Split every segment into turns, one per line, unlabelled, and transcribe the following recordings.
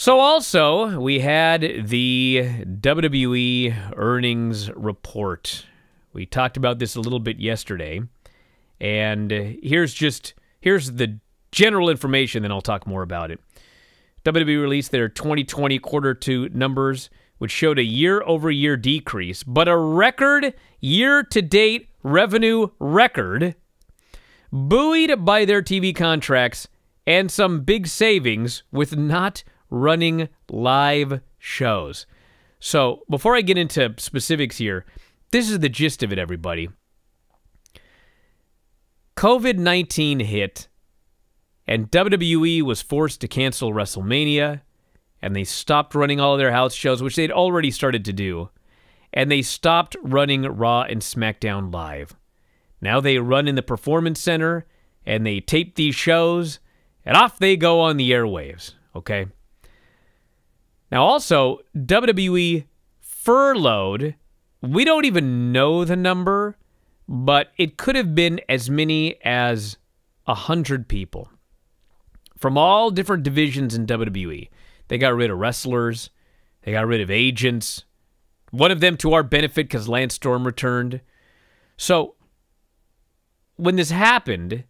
So, also, we had the WWE earnings report. We talked about this a little bit yesterday. And here's just here's the general information, then I'll talk more about it. WWE released their 2020 quarter two numbers, which showed a year over year decrease, but a record year to date revenue record, buoyed by their TV contracts and some big savings with not running live shows. So, before I get into specifics here, this is the gist of it, everybody. COVID 19 hit, and WWE was forced to cancel WrestleMania, and they stopped running all of their house shows, which they'd already started to do, and they stopped running Raw and SmackDown live. Now they run in the Performance Center, and they tape these shows, and off they go on the airwaves, okay? Now, also, WWE furloughed, we don't even know the number, but it could have been as many as 100 people from all different divisions in WWE. They got rid of wrestlers, they got rid of agents, one of them to our benefit because Lance Storm returned. So, when this happened,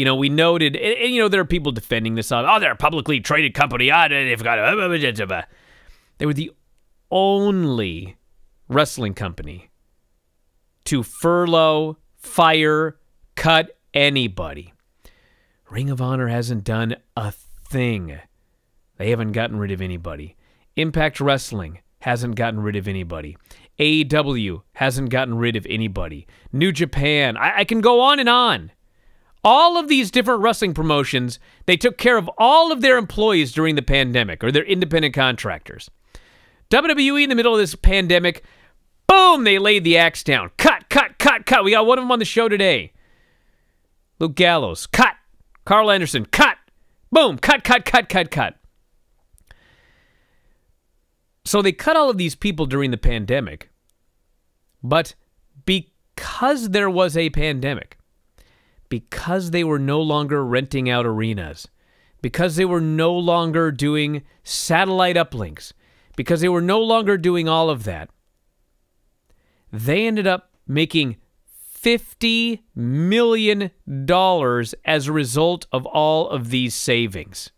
you know, we noted, and, and, you know, there are people defending this. On, oh, they're a publicly traded company. Ah, they've got. They were the only wrestling company to furlough, fire, cut anybody. Ring of Honor hasn't done a thing. They haven't gotten rid of anybody. Impact Wrestling hasn't gotten rid of anybody. AEW hasn't gotten rid of anybody. New Japan, I, I can go on and on. All of these different wrestling promotions, they took care of all of their employees during the pandemic or their independent contractors. WWE in the middle of this pandemic, boom, they laid the axe down. Cut, cut, cut, cut. We got one of them on the show today. Luke Gallows, cut. Karl Anderson, cut. Boom, cut, cut, cut, cut, cut. So they cut all of these people during the pandemic. But because there was a pandemic, because they were no longer renting out arenas, because they were no longer doing satellite uplinks, because they were no longer doing all of that, they ended up making $50 million as a result of all of these savings.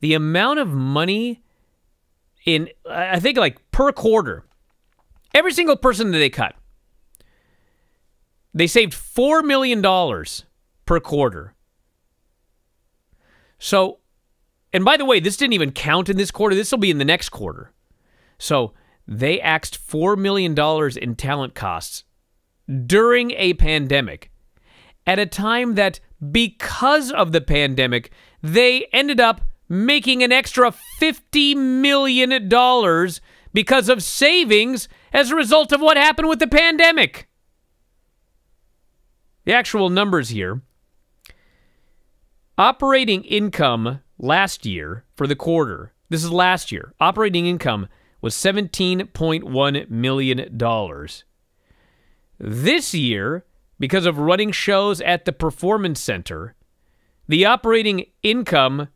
The amount of money in, I think, like per quarter, every single person that they cut, they saved $4 million per quarter. So, and by the way, this didn't even count in this quarter. This will be in the next quarter. So, they axed $4 million in talent costs during a pandemic at a time that, because of the pandemic, they ended up making an extra $50 million because of savings as a result of what happened with the pandemic. The actual numbers here operating income last year for the quarter, this is last year, operating income was $17.1 million. This year, because of running shows at the Performance Center, the operating income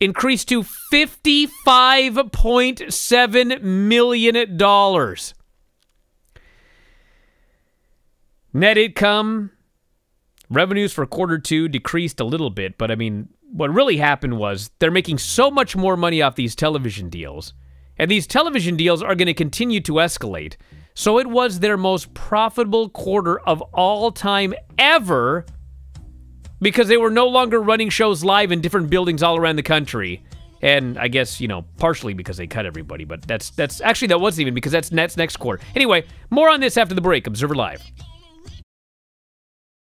increased to $55.7 million. Net income, revenues for quarter two decreased a little bit, but I mean, what really happened was they're making so much more money off these television deals, and these television deals are going to continue to escalate. So it was their most profitable quarter of all time ever because they were no longer running shows live in different buildings all around the country. And I guess, you know, partially because they cut everybody, but that's that's actually that wasn't even because that's Nets next quarter. Anyway, more on this after the break. Observer Live.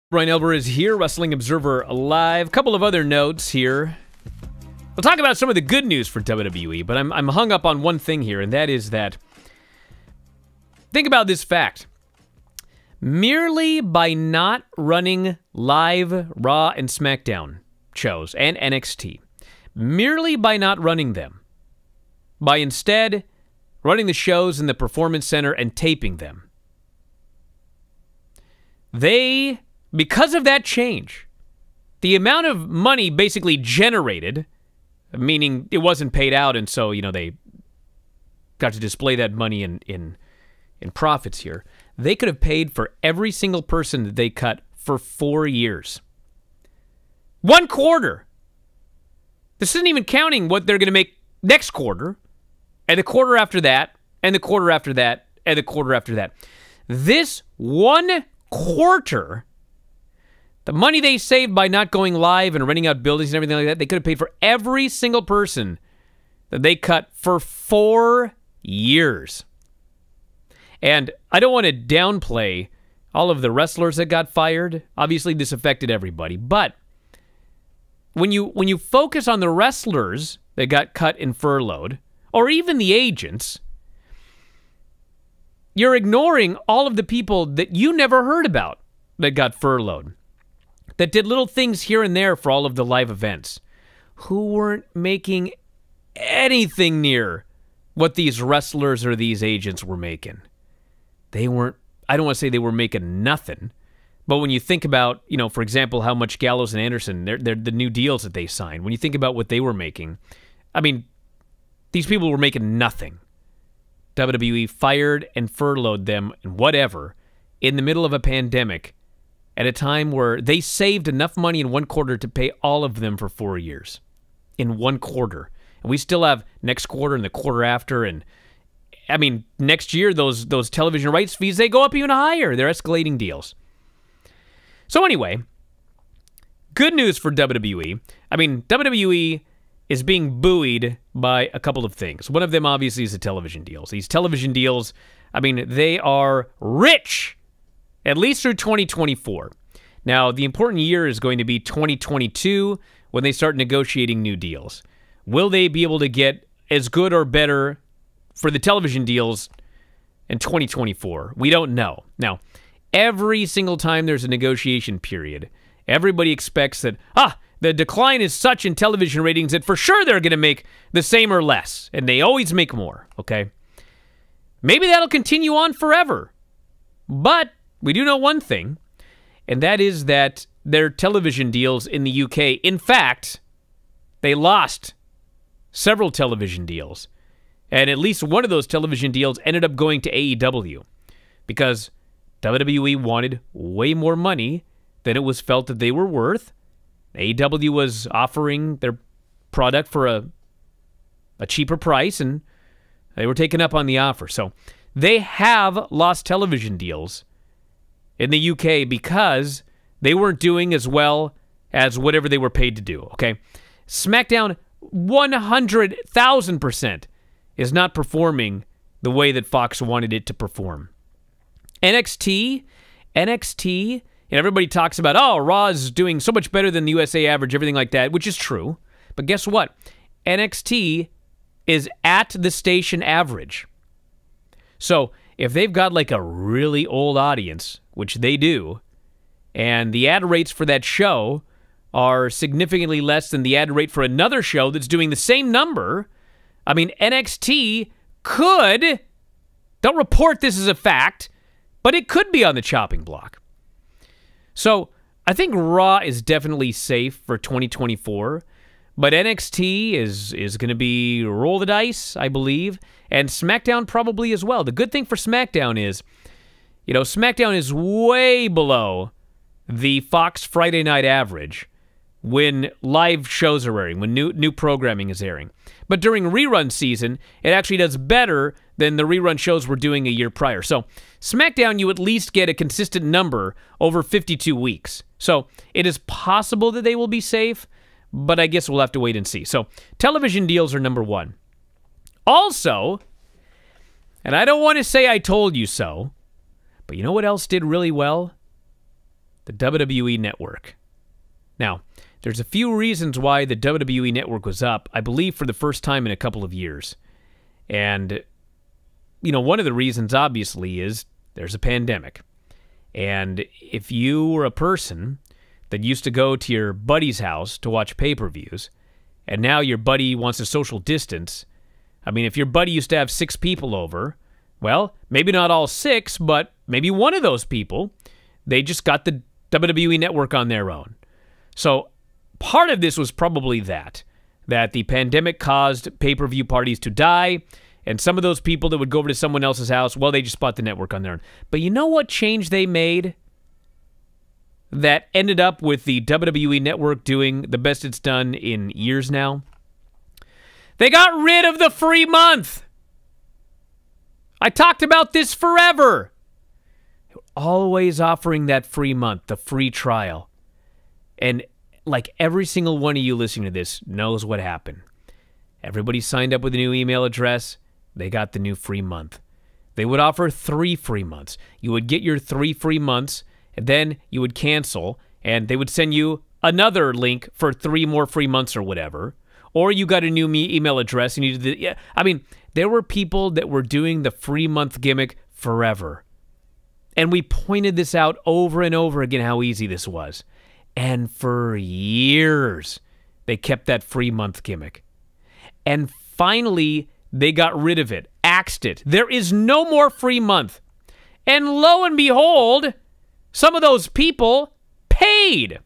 Bryan Alvarez here, Wrestling Observer Live. A couple of other notes here. We'll talk about some of the good news for WWE, but I'm, I'm hung up on one thing here, and that is that. Think about this fact. Merely by not running live Raw and SmackDown shows and NXT, merely by not running them, by instead running the shows in the Performance Center and taping them, they because of that change, the amount of money basically generated meaning it wasn't paid out, and so you know they got to display that money in in in profits here. They could have paid for every single person that they cut for four years. One quarter. This isn't even counting what they're going to make next quarter, and the quarter after that, and the quarter after that, and the quarter after that. This one quarter, the money they saved by not going live and renting out buildings and everything like that, they could have paid for every single person that they cut for four years. And I don't want to downplay all of the wrestlers that got fired. Obviously, this affected everybody, but when you when you focus on the wrestlers that got cut and furloughed, or even the agents, you're ignoring all of the people that you never heard about that got furloughed, that did little things here and there for all of the live events, who weren't making anything near what these wrestlers or these agents were making. They weren't, I don't want to say they were making nothing, but when you think about, you know, for example, how much Gallows and Anderson, they're, they're the new deals that they signed, when you think about what they were making, I mean, these people were making nothing. WWE fired and furloughed them and whatever in the middle of a pandemic at a time where they saved enough money in one quarter to pay all of them for four years in one quarter. And we still have next quarter and the quarter after. And I mean, next year, those, those television rights fees, they go up even higher. They're escalating deals. So, anyway, good news for WWE. I mean, WWE is being buoyed by a couple of things. One of them, obviously, is the television deals. These television deals, I mean, they are rich, at least through 2024. Now, the important year is going to be 2022 when they start negotiating new deals. Will they be able to get as good or better for the television deals in 2024? We don't know. Now, every single time there's a negotiation period, everybody expects that, ah, the decline is such in television ratings that for sure they're going to make the same or less, and they always make more, okay? Maybe that'll continue on forever. But we do know one thing, and that is that their television deals in the UK, in fact, they lost several television deals. And at least one of those television deals ended up going to AEW because WWE wanted way more money than it was felt that they were worth. AEW was offering their product for a a cheaper price and they were taken up on the offer. So they have lost television deals in the UK because they weren't doing as well as whatever they were paid to do, okay? SmackDown 100,000% is not performing the way that Fox wanted it to perform. NXT, NXT and everybody talks about, oh, Raw is doing so much better than the USA average, everything like that, which is true. But guess what? NXT is at the station average. So if they've got like a really old audience, which they do, and the ad rates for that show are significantly less than the ad rate for another show that's doing the same number, I mean, NXT could, don't report this as a fact, but it could be on the chopping block. So I think Raw is definitely safe for 2024, but NXT is is going to be roll the dice, I believe, and SmackDown probably as well. The good thing for SmackDown is, you know, SmackDown is way below the Fox Friday night average when live shows are airing, when new new programming is airing. But during rerun season, it actually does better than the rerun shows were doing a year prior. So, SmackDown, you at least get a consistent number over 52 weeks. So, it is possible that they will be safe, but I guess we'll have to wait and see. So, television deals are number one. Also, and I don't want to say I told you so, but you know what else did really well? The WWE Network. Now, there's a few reasons why the WWE Network was up, I believe for the first time in a couple of years. And you know, one of the reasons obviously is there's a pandemic. And if you were a person that used to go to your buddy's house to watch pay per views, and now your buddy wants to social distance, I mean, if your buddy used to have six people over, well, maybe not all six, but maybe one of those people, they just got the WWE network on their own. So part of this was probably that. that the pandemic caused pay per view parties to die. And some of those people that would go over to someone else's house, well, they just bought the network on their own. But you know what change they made that ended up with the WWE network doing the best it's done in years now? They got rid of the free month. I talked about this forever. Always offering that free month, the free trial. And like every single one of you listening to this knows what happened. Everybody signed up with a new email address. They got the new free month. They would offer three free months. You would get your three free months, then you would cancel, and they would send you another link for three more free months or whatever. Or you got a new me email address and you did the, yeah. I mean, there were people that were doing the free month gimmick forever. And we pointed this out over and over again how easy this was. And for years, they kept that free month gimmick. And finally, they got rid of it, axed it. There is no more free month. And lo and behold, some of those people paid.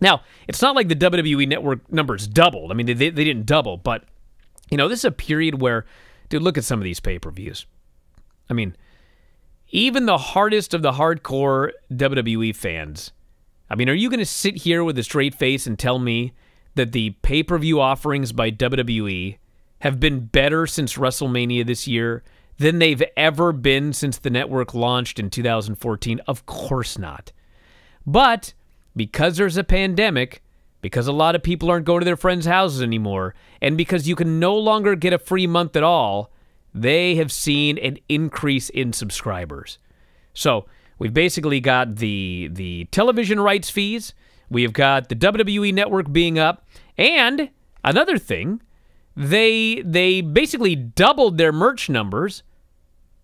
Now, it's not like the WWE network numbers doubled. I mean, they, they didn't double, but, you know, this is a period where, dude, look at some of these pay per views. I mean, even the hardest of the hardcore WWE fans. I mean, are you going to sit here with a straight face and tell me that the pay per view offerings by WWE have been better since WrestleMania this year than they've ever been since the network launched in 2014? Of course not. But because there's a pandemic, because a lot of people aren't going to their friends' houses anymore, and because you can no longer get a free month at all, they have seen an increase in subscribers. So we've basically got the the television rights fees, we've got the WWE network being up, and another thing, they they basically doubled their merch numbers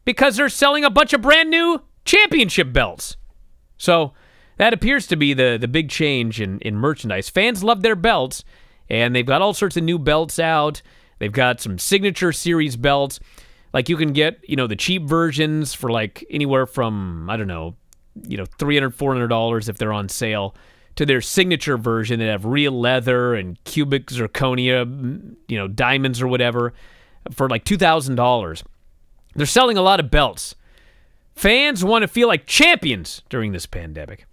because they're selling a bunch of brand new championship belts. So that appears to be the the big change in in merchandise. Fans love their belts, and they've got all sorts of new belts out. They've got some signature series belts. Like you can get, you know, the cheap versions for like anywhere from I don't know, you know, $300, 400 dollars if they're on sale to their signature version that have real leather and cubic zirconia, you know, diamonds or whatever for like $2,000. They're selling a lot of belts. Fans want to feel like champions during this pandemic.